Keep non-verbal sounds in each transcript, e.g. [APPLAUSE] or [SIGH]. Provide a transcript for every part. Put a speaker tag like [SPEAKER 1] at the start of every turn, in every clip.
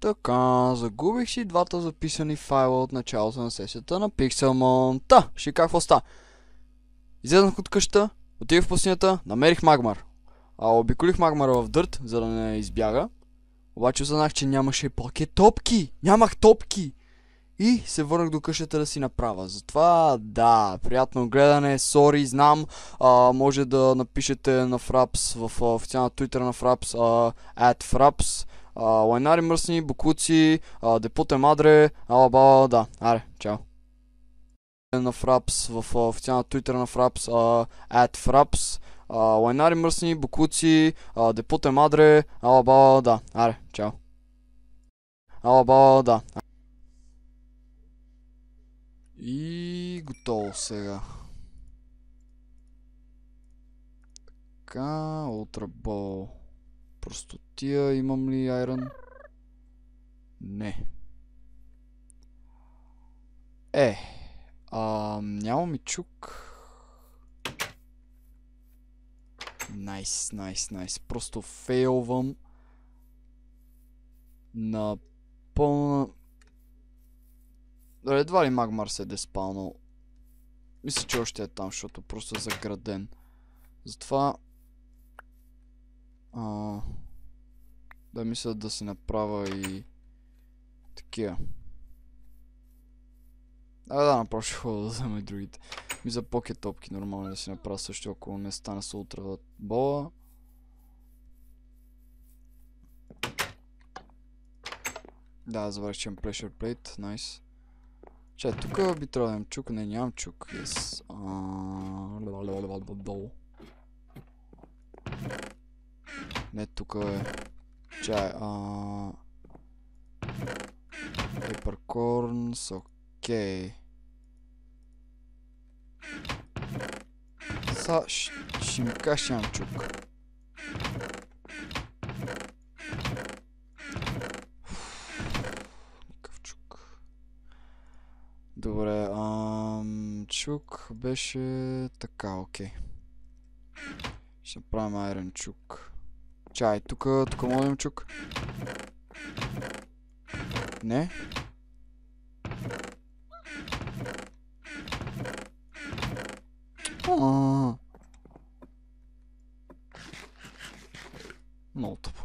[SPEAKER 1] Така, загубих си двата записани файла от началото на сесията на Pixelmon. Та, ще какво ста. Излезнах от къща, отидох в пустинята, намерих Магмар. А обиколих Магмара в дърт, за да не избяга. Обаче осъзнах, че нямаше поке топки. Нямах топки. И се върнах до къщата да си направя. Затова, да, приятно гледане, сори, знам. А, може да напишете на Fraps в официална твитър на Fraps, at Fraps. А, лайнари мръсни, букуци, а, депоте мадре, ала бала, да. Аре, чао. На Fraps в официална твитър на Fraps, а, at Fraps. А, лайнари мръсни, букуци, а, депоте мадре, ала бала, да. Аре, чао. Ала бала, да. И готово сега. Така, ултрабол. Простотия, имам ли айрон? Не. Е, а, нямам и чук. Найс, найс, найс. Просто фейлвам на пълна... Едва ли Магмар се е деспалнал. Мисля, че още е там, защото просто е заграден. Затова... А, да мисля да си направя и... Такива. А да, направо ще ходя да взема и другите. Ми за покет топки нормално да си направя също, ако не стане с ултра бола. Да, забравих, че имам pressure plate. Nice. Че, тук би трябвало да имам чук. Не, нямам чук. Yes. Не, тук е... Чай, а... Пепъркорнс, окей. Са, че имам чук. Добре, ам... Чук беше така, окей. Ще направим айрон чук. Чай, тук, тук мога чук. Не? А. Много тъпо.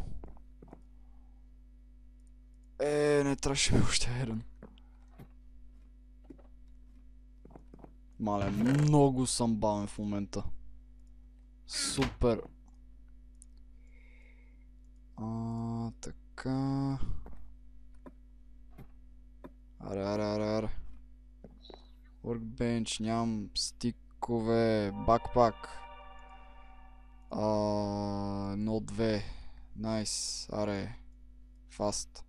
[SPEAKER 1] Е, не трябваше ми още айрон. Мале, много съм бавен в момента. Супер. А, така. Аре, аре, аре, аре. Workbench, нямам стикове, бакпак. А, едно, две. Найс, аре. Фаст.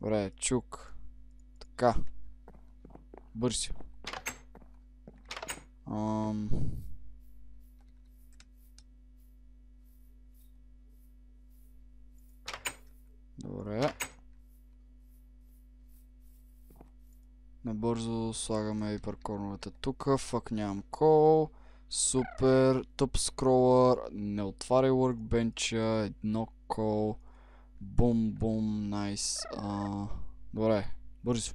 [SPEAKER 1] Добре, чук. Така. Бързи. Ам... Добре. Набързо слагаме и паркорновете тук. Фак нямам кол. Супер. Тъп скролър. Не отваряй workbench. Едно кол. Бум, бум, найс. Добре, бързо.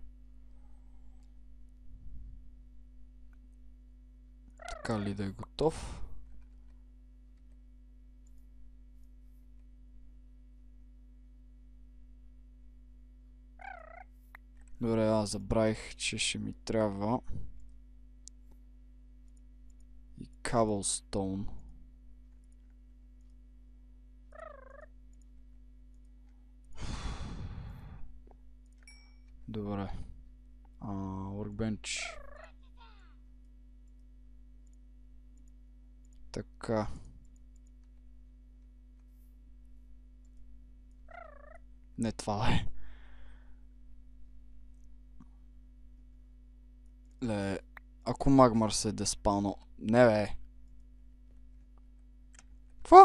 [SPEAKER 1] Така ли да е готов? Добре, аз забравих, че ще ми трябва и cobblestone. Добре. Workbench. Така. Не това е. Le, ако магмар се е деспално... Не бе! Кво?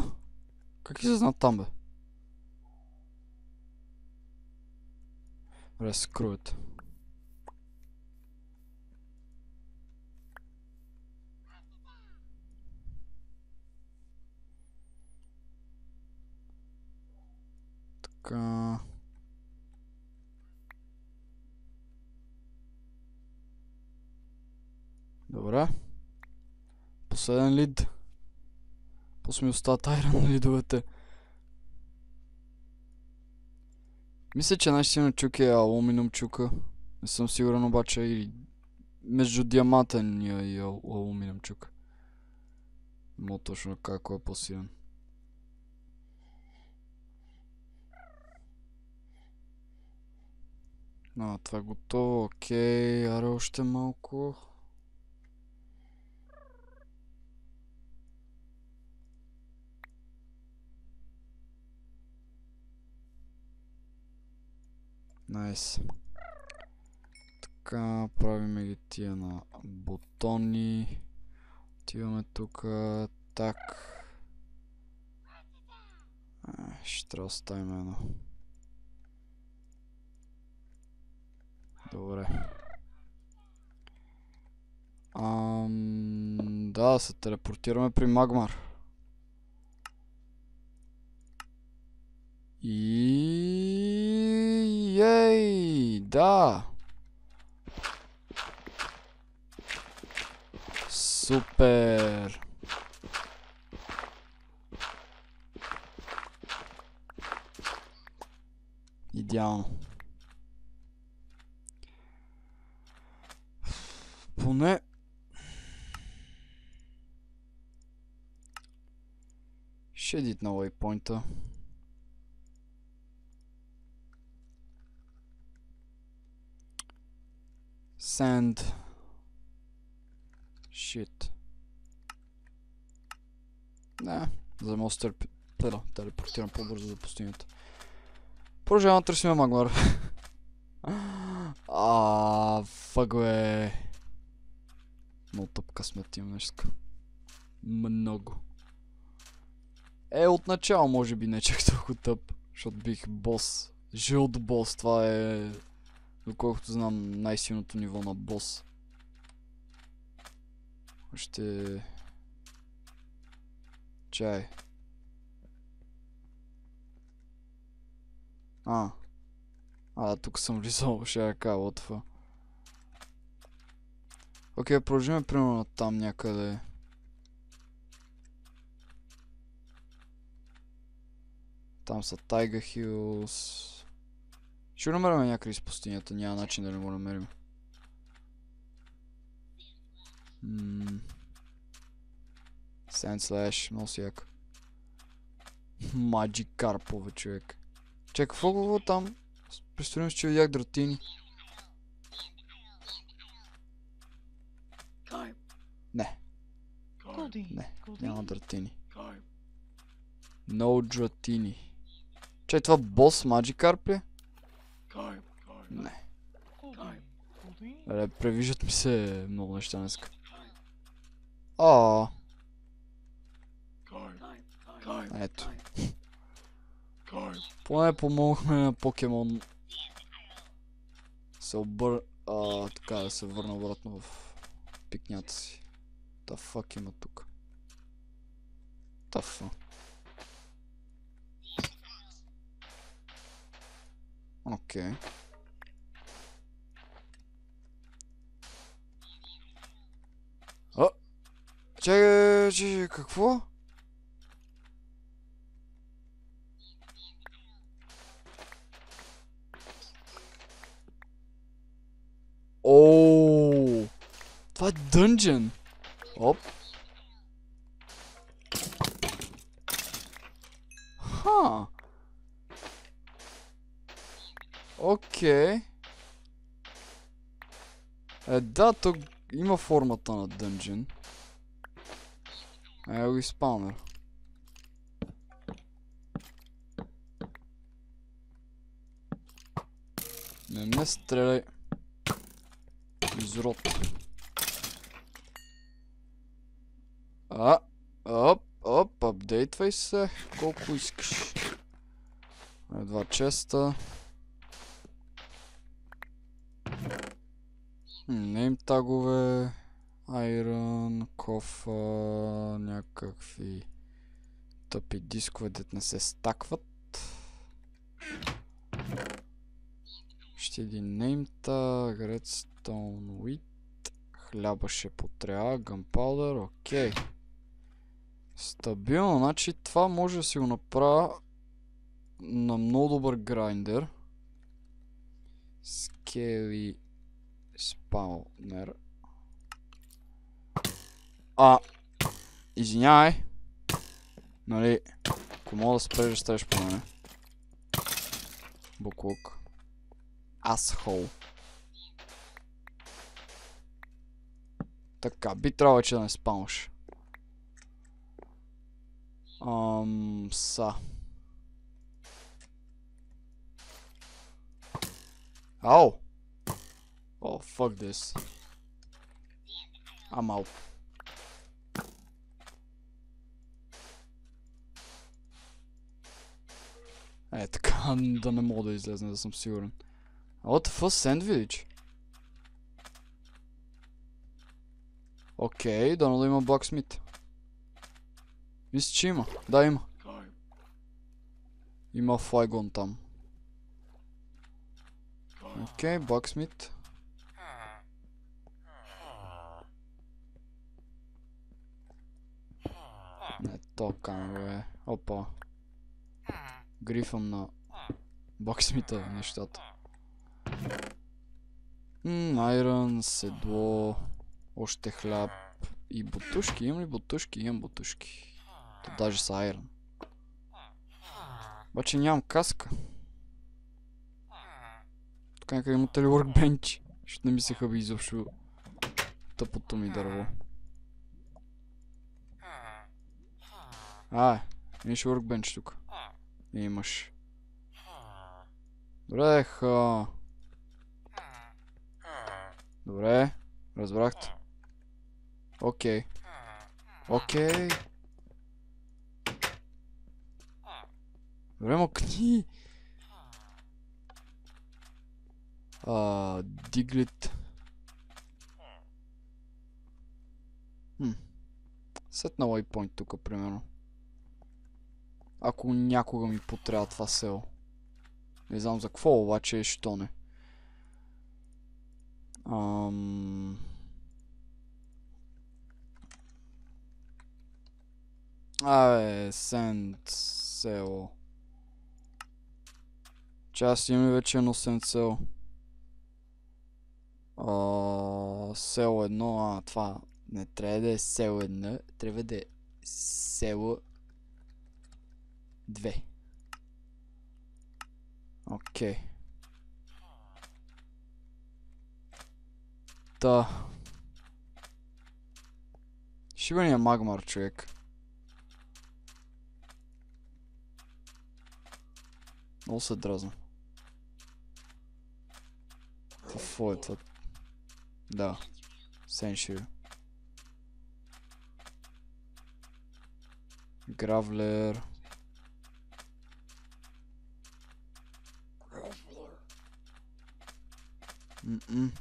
[SPEAKER 1] Какви се знат там бе? Разкруят. Така... Добре. Последен лид. После ми остават айрон лидовете. Мисля, че най-силно чук е алуминиум чука. Не съм сигурен обаче и между диамантения и ал- алуминиум чук. Но точно как е по-силен. А, това е готово. Окей, аре още малко. Найс. Така, правиме ги тия на бутони. Отиваме тук. Так. А, ще трябва да оставим едно. Добре. Ам, да, се телепортираме при Магмар. И... Ей, да. Супер. Идеално. Поне... Ще едит на лайпойнта. Sand. Shit. Не, за да мога да, телепортирам по-бързо до пустинята. Продължавам да търсим Магмар. [LAUGHS] А, фък бе. Много тъп късмет имам днеска. Много. Е, отначало може би не чак толкова тъп, защото бих бос. Жълт бос, това е, доколкото знам, най-силното ниво на бос. Ще... Чай. А. А, тук съм влизал, ще я кажа, what. Окей, продължиме примерно там някъде. Там са Тайга Хилс. Ще го намерим някъде из пустинята, няма начин да не го намерим. Ммм. Sand Slash, много си як. Маджи Карпове, човек. Чакай, какво го там? Представям си, че видях дратини. Не, не, няма дратини. No дратини. Чай, това бос Magikarp ли? Не. Абе, превиждат ми се много неща
[SPEAKER 2] Carp. Carp.
[SPEAKER 1] ето. Поне помогнахме на покемон. Се обър... А, така да се върна обратно в пикнята си. Та фак има тук. Тафа. Окей. А! Чакай, чакай, какво? Ооо! Това е дънжен! Оп! Ха! Окей. Е, да, тук има формата на дънжен. Е, го изпълнер. Не ме стреляй. Изрод. А, оп, оп, апдейтвай се, колко искаш. Е, Два честа. Нейм тагове. Айрон, кофа, някакви тъпи дискове, дет не се стакват. Още един неймта, Redstone Wheat. Хляба ще потрябва, Gunpowder, окей. Стабилно, значи това може да си го направя на много добър грайндер. Скели спаунер. А, извинявай. Нали, ако мога да спреш да ставиш по мене. Буклук. Асхол. Така, би трябвало вече да не спамваш. Ам, са. Ау! Oh, fuck this. I'm out. Е, така да не мога да излезне, да съм сигурен. А what the fuck, сендвич? Окей, дано да има Blacksmith. Мисля, че има. Да, има.
[SPEAKER 2] Time.
[SPEAKER 1] Има флайгон там.
[SPEAKER 2] Time.
[SPEAKER 1] Окей, Blacksmith. Не, то камеро е. Опа. Грифъм на Blacksmith нещата. Айрон, седло, още хляб и бутушки. Имам ли бутушки? Имам бутушки. То даже са айрон. Обаче нямам каска. Тук някъде ли workbench? Ще не ми се хъби изобщо тъпото ми дърво. А, имаш workbench тук. Имаш. Добре, ха. Добре, разбрахте. Окей. Окей. Добре, мъкни. А, Диглит. Хм. Сет на лайпойнт тук, примерно. Ако някога ми потрябва това село. Не знам за какво, обаче що не. Ам... Абе, сенд село. Че аз имам вече едно сенд село. А, село едно, а това не трябва да е село едно, трябва да е село две. Окей. Та. Шибания магмар, човек. Много се дразна. Какво е това? Да. Сеншир. Гравлер. М-м.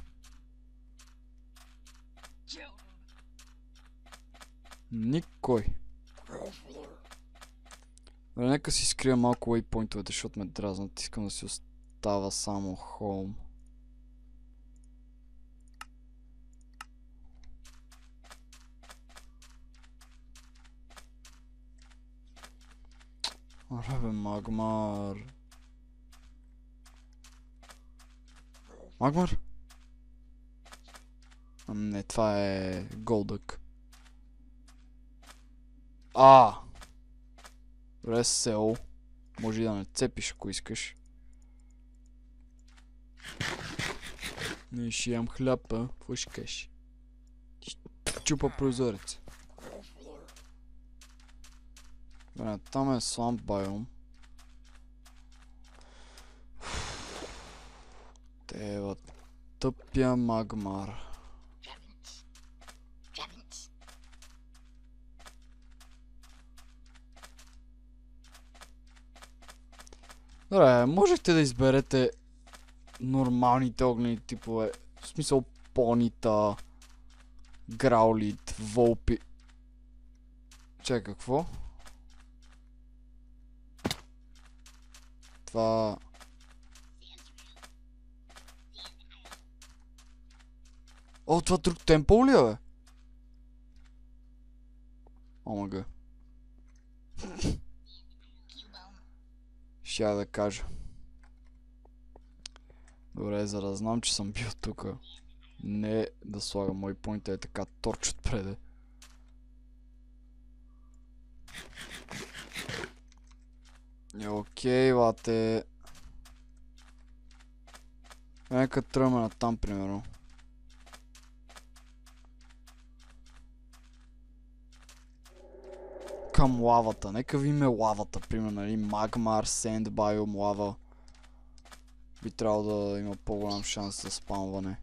[SPEAKER 1] Никой. Добре, нека си скрия малко waypointовете, защото ме дразнат. Искам да си остава само home. Аре бе, Магмар. Магмар? Не, това е Голдък. А! Добре. Може и да не цепиш, ако искаш. Не ще ям хляб, а? Какво ще кажеш? Чупа прозорец. Добре, там е сламп байом. Тъпя магмар. Добре, можехте да изберете нормалните огнени типове. В смисъл понита, граулит, волпи. Чакай, какво? Това... О, това друг темпъл ли е, бе? Омага. Ще я да кажа. Добре, за да знам, че съм бил тук. Не да слагам мой поинт е така торч отпреде. Е, окей, лате. Нека тръгваме на там, примерно. Към лавата. Нека видим лавата, примерно, нали? Магмар, Сенд, Биом, лава. Би трябвало да има по-голям шанс за спамване.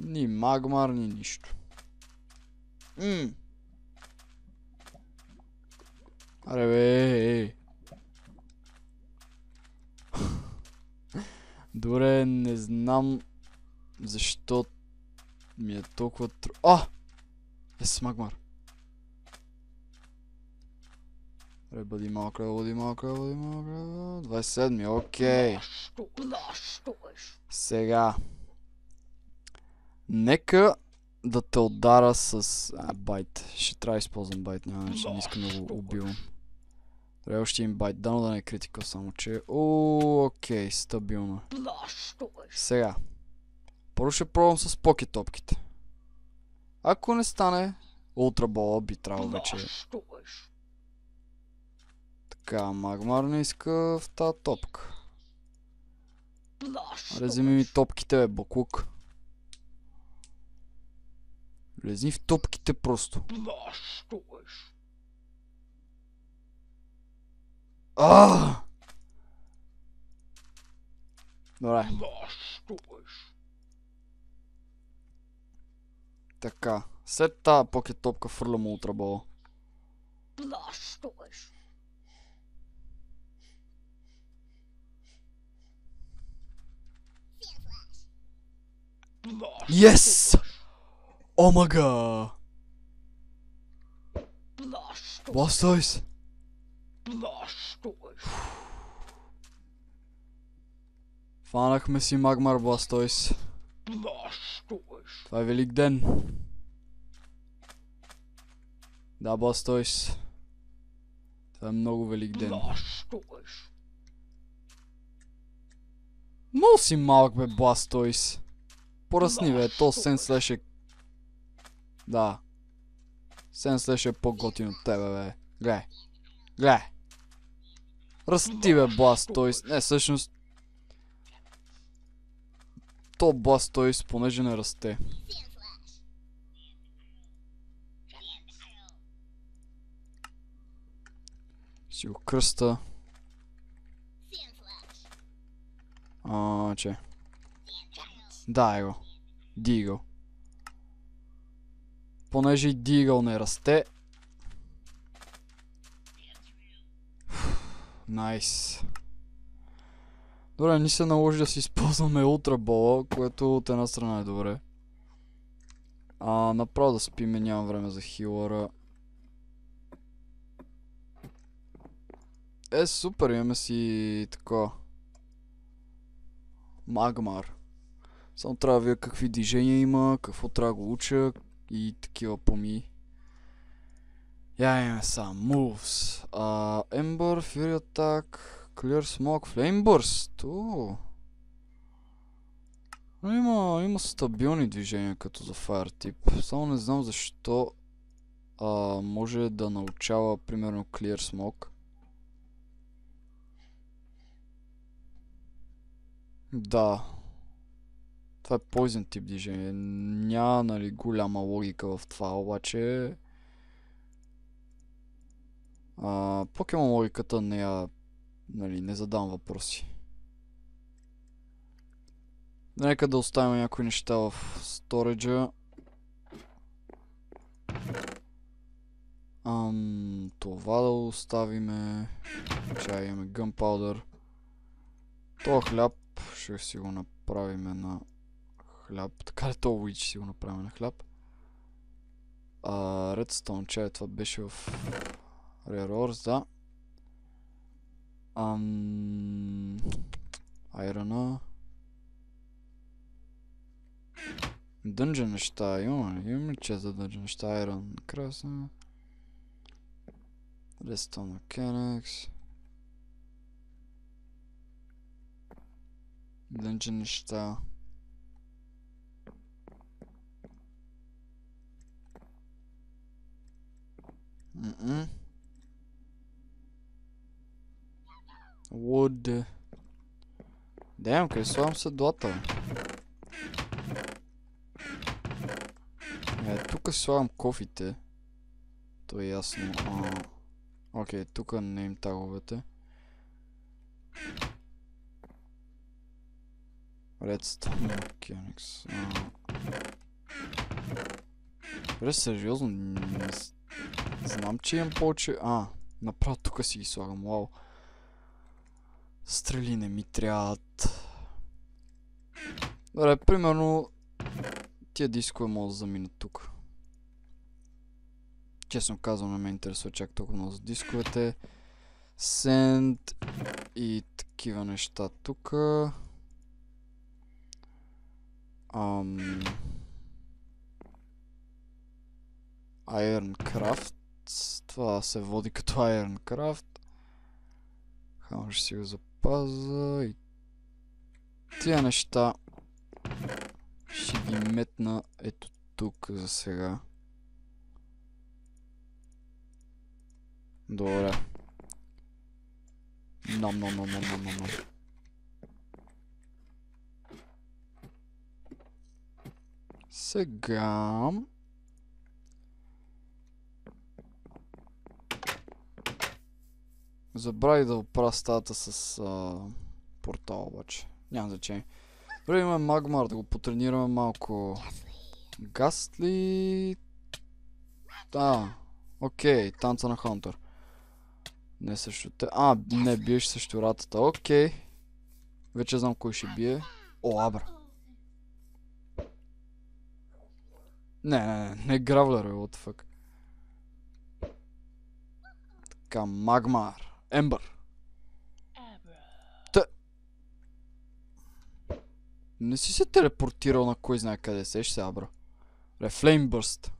[SPEAKER 1] Ни магмар, ни нищо. Ммм. Аре бе, е. [LAUGHS] Добре, не знам защо ми е толкова тру... А! Ес, магмар. Добре, бъди малко, бъди малко, бъди малко. 27, окей. Сега. Нека да те удара с... А, байт. Ще трябва да използвам байт, няма че не искам да го убивам. Добре, още им байт. Дано да не е критикал, само че... О, окей, стабилно. Сега. Първо ще пробвам с покет топките. Ако не стане, ултрабола би трябвало вече. Така, магмар не иска в тази топка. Аре, вземи ми топките, бе, буклук. Влезни в топките просто. А! Добре. Така. След тази покет топка фърлям ултрабола. Yes! Омага! Blastoise! Фанахме си Магмар Blastoise. Това е велик ден. Да, Blastoise. Това е много велик ден. Много си малък бе, Blastoise. Поръсни бе, то Сен Слеш е... Да. Сен Слеш е по-готин от тебе бе. Гледай. Гледай. Расти бе, Blastoise. Не, всъщност... То Blastoise, понеже не расте. Си го кръста. А, че. Дай го. Дигъл. Понеже и Дигъл не расте. Найс. Добре, ни се наложи да си използваме ултрабола, което от една страна е добре. А, направо да спиме, нямам време за хилъра. Е, супер, имаме си такова. Магмар. Само трябва да видя какви движения има, какво трябва да го уча и такива поми. Я имаме сам. Moves. Ember, Fury Attack, Clear Smoke, Flame Burst. О. Има, има стабилни движения като за Fire тип. Само не знам защо а, може да научава примерно Clear Smoke. Да. Това е Poison тип движение. Няма, нали, голяма логика в това, обаче... А, Покемон логиката не я... Нали, не задам въпроси. Нека да оставим някои неща в сториджа. Ам, това да оставиме. Чай, имаме Gunpowder. Това хляб ще си го направим на хляб. Така ли то Witch си го направим на хляб? А, Redstone, чай, това беше в Rare Ores, да. Ам... Айрона. Дънжен неща имаме. Имаме че за дънжен неща. Айрон. Красна. Redstone Mechanics. Дънжен неща. Wood. Damn, къде слагам седлата? Е, тук слагам кофите. То е ясно. Окей, тук не им таговете. Redstone Mechanics. А. Добре, сериозно, не знам, че имам повече... А, направо тук си ги слагам, вау. Стрели не ми трябват. Добре, примерно тия дискове могат да заминат тук. Честно казвам, не ме интересува чак толкова много за дисковете. Send и такива неща тук. Ам... Ironcraft. Това се води като Ironcraft. Хамо ще си го запаза и тия неща ще ги метна ето тук за сега. Добре. Нам, нам, нам, нам, нам, нам. Сега... Забравих да оправя стаята с а, портал обаче. Няма значение. Добре, имаме магмар, да го потренираме малко. Гасли... А, окей, танца на Хантър. Не също те... А, не, биеш срещу ратата. Окей. Вече знам кой ще бие. О, абра. Не, не, не, не гравлер, бе, what the fuck. Така, магмар. Ембър. Не си се телепортирал на кой знае къде сеш се, абра. Ре, Флеймбърст.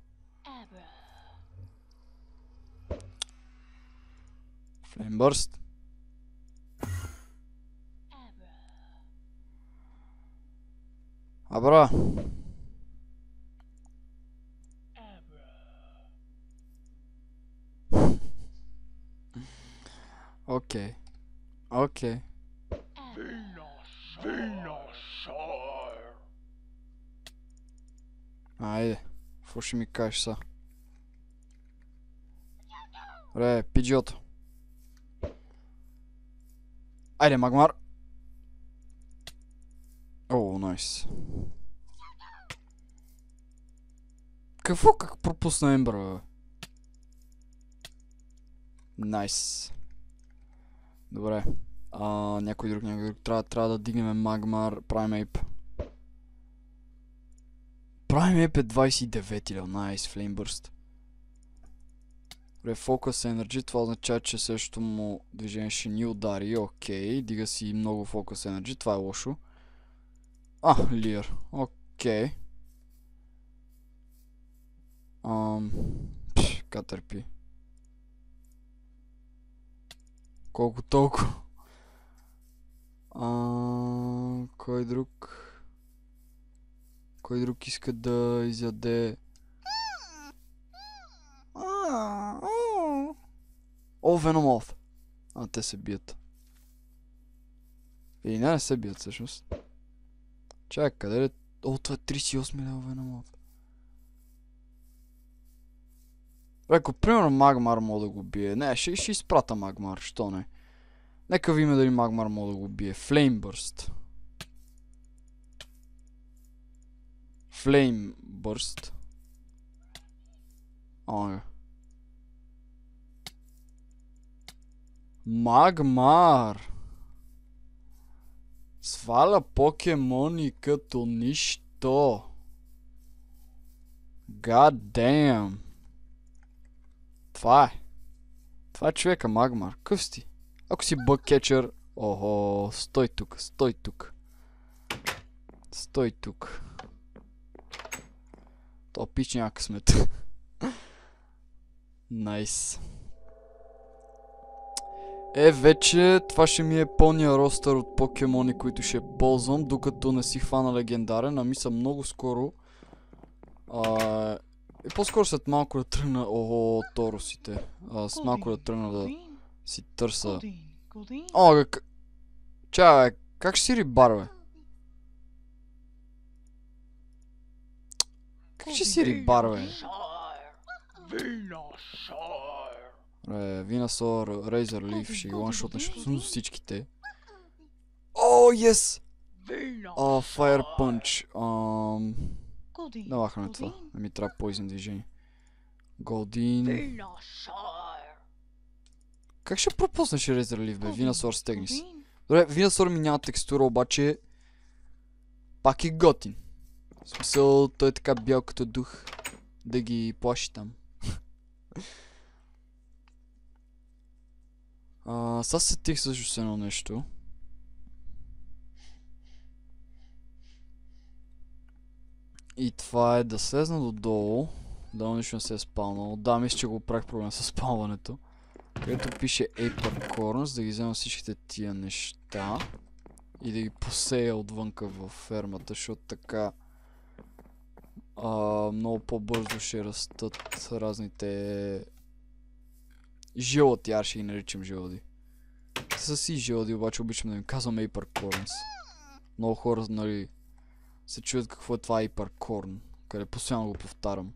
[SPEAKER 1] Флеймбърст. Абра. Окей. Окей.
[SPEAKER 2] Venusaur.
[SPEAKER 1] Айде. Какво ще ми кажеш са? Ре, пиджиото. Айде, Магмар. О, найс. Какво как пропусна Ембър, бе? Найс. Добре. А, някой друг, някой друг. Трябва, трябва да дигнем Магмар, Primeape. Primeape е 29 лева. Найс, Flameburst. Добре, Focus Energy, това означава, че същото му движение ще ни удари. Окей, дига си много Focus Energy, това е лошо. А, Лир. Окей. Пш, Катърпи. Колко толкова? А, кой друг? Кой друг иска да изяде? О, Веномот. А, те се бият. Или не, не се бият всъщност. Чакай, къде е? О, това е 38 лева Веномот. Ако примерно Магмар мога да го бие. Не, ще, ще изпрата Магмар, що не. Нека видим дали Магмар мога да го бие. Флеймбърст. Флеймбърст. Ага. Магмар. Сваля покемони като нищо. God damn. Това е. Това е човека Магмар. Къв си? Ако си бък кетчър... Охо, стой тук, стой тук. Стой тук. То пич няма късмет. [LAUGHS] Найс. Е, вече това ще ми е пълния ростър от покемони, които ще ползвам, докато не си хвана легендарен, ами съм много скоро. А, и по-скоро след малко да тръгна... Ого, торосите. А, с малко да тръгна да си търса... О, как... Чай, как ще си рибар, бе? Как ще си рибар, бе? Е, Винасор, Razor Leaf, ще ги ланшотнеш абсолютно всичките. О, ес! О, Fire Punch. Ам... Да махаме това. Не ми трябва поизен движение. Голдин. Как ще пропуснеш Razor Leaf, бе? Винасор стегни се. Добре, Винасор ми няма текстура, обаче... Пак е готин. В смисъл, той е така бял като дух. Да ги плаши там. [LAUGHS] А, сега се сетих също с едно нещо. И това е да слезна додолу. Да, нищо не се е спалнало. Да, мисля, че го правих проблем с спалването. Където пише Apricorns, да ги взема всичките тия неща. И да ги посея отвънка в фермата, защото така а, много по-бързо ще растат разните жилоти, аз ще ги наричам жилоди. Са си жилоди, обаче обичам да им казвам Apricorns. Много хора, нали, се чуят какво е това Apricorn, къде постоянно го повтарям.